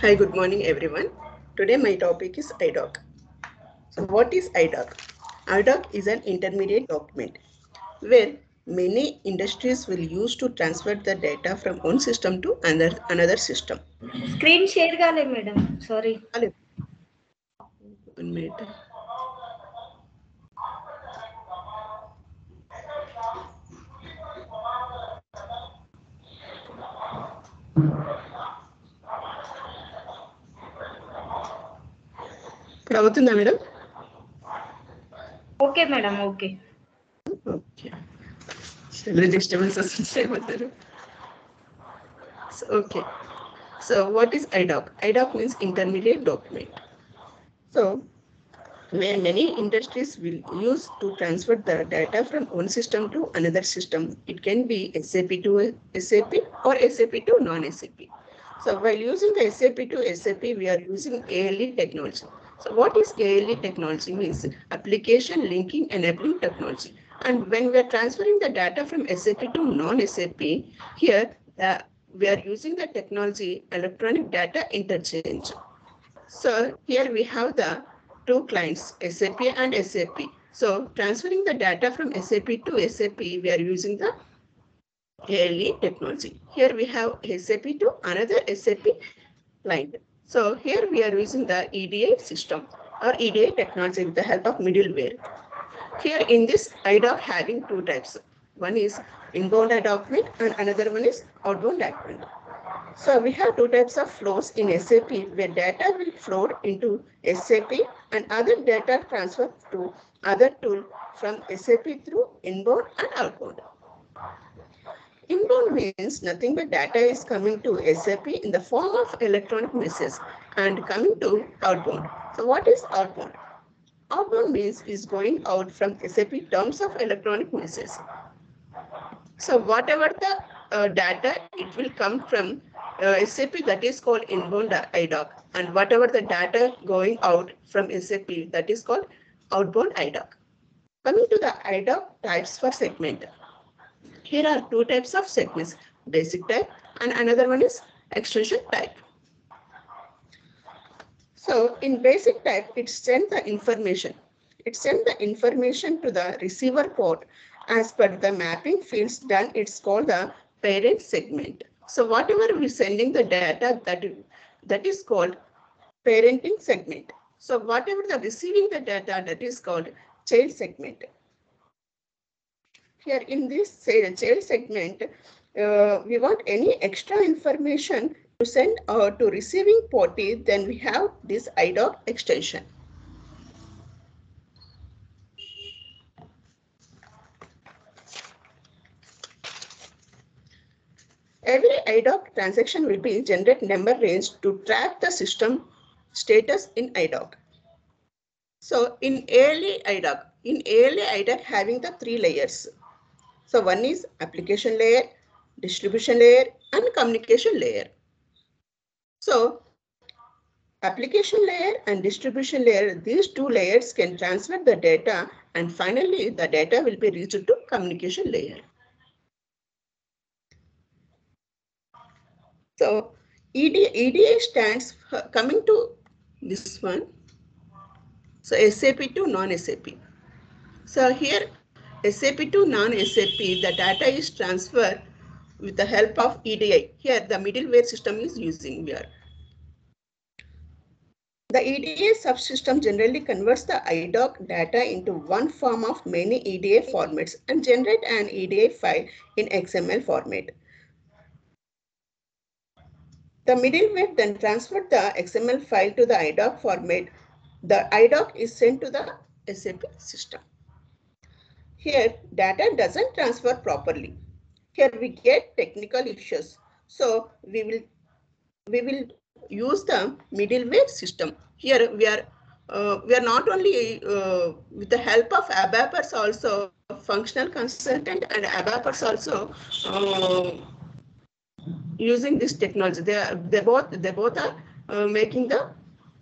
Hi, good morning everyone. Today my topic is IDOC. So what is IDOC? IDOC is an intermediate document where many industries will use to transfer the data from one system to another, another system. Screen share gale madam, sorry. One minute. Thank you. ఇప్పుడు అవుతుందా madam okay madam okay okay cell disturbances ఏమంటారు so okay so what is IDoc IDoc means intermediate document so where many industries will use to transfer the data from one system to another system. It can be SAP to SAP or SAP to non-SAP. So while using the SAP to SAP, we are using ALE technology. So what is ALE technology means application linking enabling technology. And when we are transferring the data from SAP to non-SAP, here uh, we are using the technology electronic data interchange. So here we have the two clients, SAP and SAP. So transferring the data from SAP to SAP, we are using the ALE technology. Here we have SAP to another SAP client. So here we are using the EDI system or EDI technology with the help of middleware. Here in this IDOC having two types. One is inbound document and another one is outbound document. So we have two types of flows in SAP where data will flow into SAP and other data transfer to other tool from SAP through inbound and outbound. Inbound means nothing but data is coming to SAP in the form of electronic message and coming to outbound. So what is outbound? Outbound means is going out from SAP terms of electronic message. So whatever the uh, data, it will come from uh, SAP that is called inbound IDOC and whatever the data going out from SAP that is called outbound IDOC. Coming to the IDOC types for segment. Here are two types of segments, basic type and another one is extension type. So in basic type, it sends the information. It sends the information to the receiver port as per the mapping fields done. It's called the parent segment. So whatever we're sending the data that, that is called parenting segment. So whatever the receiving the data that is called child segment. Here in this child segment, uh, we want any extra information to send uh, to receiving party, then we have this IDOC extension. Every IDOC transaction will be generate number range to track the system status in IDOC. So in ALE IDOC, in ALE IDOC having the three layers. So one is application layer, distribution layer and communication layer. So application layer and distribution layer, these two layers can transfer the data and finally the data will be reached to communication layer. So EDI, EDI stands for coming to this one. So SAP to non-SAP. So here SAP to non-SAP, the data is transferred with the help of EDI. Here the middleware system is using here. The EDI subsystem generally converts the IDOC data into one form of many EDI formats and generate an EDI file in XML format. The middleware then transferred the XML file to the IDOC format. The IDOC is sent to the SAP system. Here, data doesn't transfer properly. Here we get technical issues. So we will we will use the middleware system. Here we are uh, we are not only uh, with the help of ABAPers also functional consultant and ABAPers also uh, using this technology. They are they both they both are uh, making the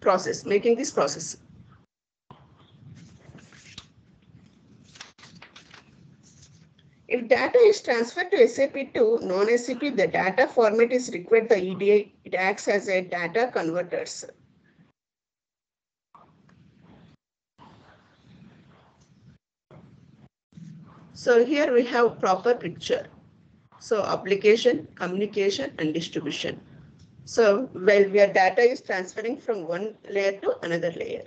process, making this process. If data is transferred to SAP to non-SAP, the data format is required the EDI. It acts as a data converters. So here we have proper picture. So application, communication and distribution. So well, where data is transferring from one layer to another layer.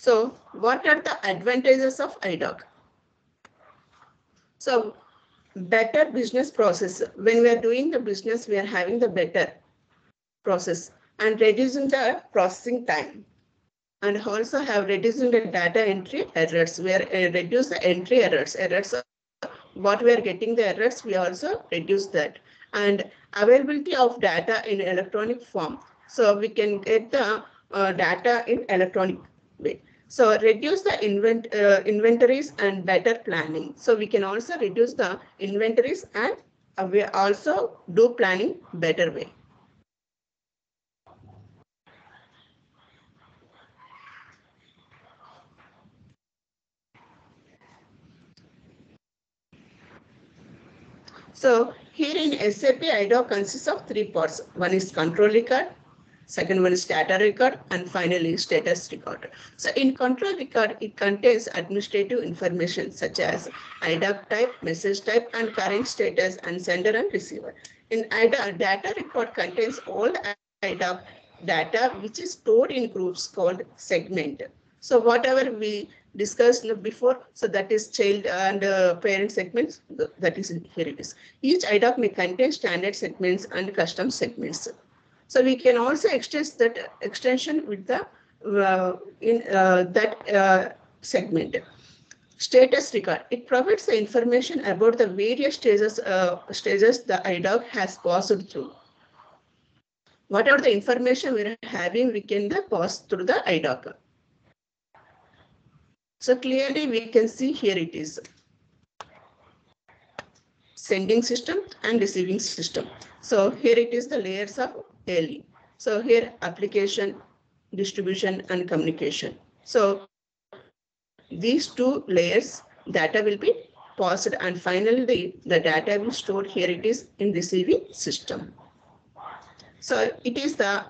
So what are the advantages of IDOC? So better business process. When we are doing the business, we are having the better process and reducing the processing time. And also have reducing the data entry errors. We are uh, reduce the entry errors. Errors, what we are getting the errors, we also reduce that. And availability of data in electronic form. So we can get the uh, data in electronic way. So reduce the invent, uh, inventories and better planning. So we can also reduce the inventories and uh, we also do planning better way. So here in SAP IDOC consists of three parts. One is control record, second one is data record, and finally status record. So in control record, it contains administrative information such as IDOC type, message type, and current status and sender and receiver. In IDOC, data record contains all IDOC data which is stored in groups called segment. So whatever we discussed before, so that is child and uh, parent segments, that is here it is. Each IDOC may contain standard segments and custom segments. So we can also extend that extension with the uh, in uh, that uh, segment. Status record. It provides the information about the various stages uh, stages the IDOC has passed through. Whatever the information we're having, we can then pass through the IDOC. So clearly we can see here it is sending system and receiving system. So here it is the layers of ALE. So here application, distribution and communication. So these two layers data will be passed and finally the, data will stored here it is in the receiving system. So it is the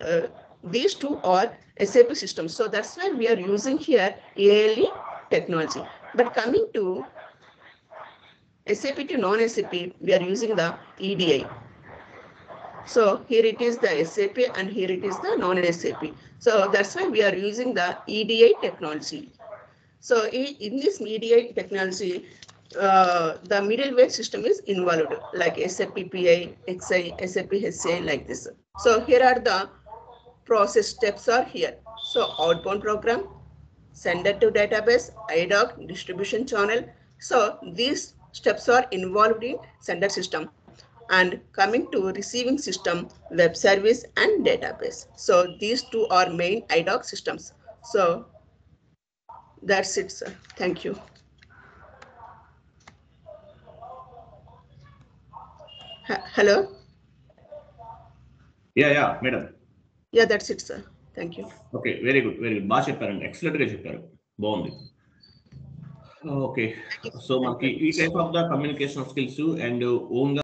uh, these two are SAP systems. So that's why we are using here ALE technology. But coming to SAP to non-SAP, we are using the EDI. So here it is the SAP and here it is the non-SAP. So that's why we are using the EDI technology. So in this EDI technology, uh, the middleware system is involved like SAP PI, XI, SAP HCI like this. So here are the process steps are here. So outbound program, sender to database, IDOC, distribution channel. So these steps are involved in sender system and coming to receiving system, web service and database. So these two are main IDOC systems. So that's it, sir. Thank you. Ha- Hello? Yeah yeah madam Yeah, that's it, sir. Thank you. Okay very good very good బాగా చెప్పారండి excellent గా చెప్పారు బాగుంది okay so మనకి ఈ type of the communication skills and own గా